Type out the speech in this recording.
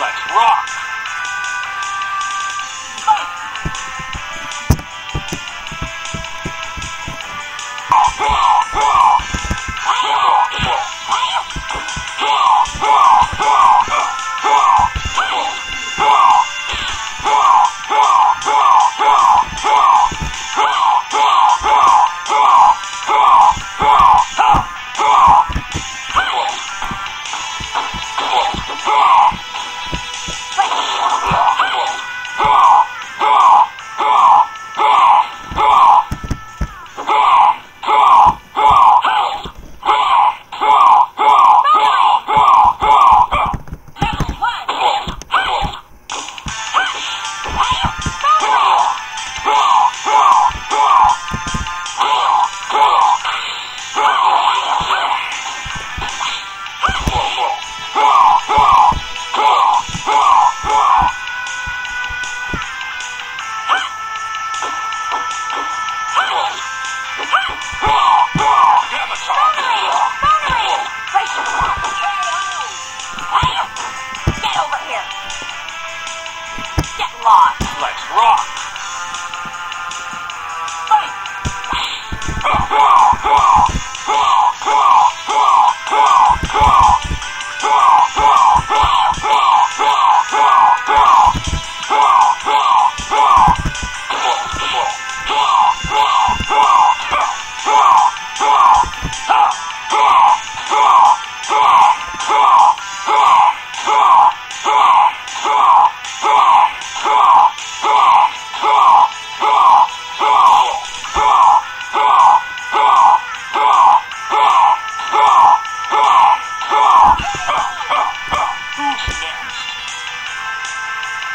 like rock.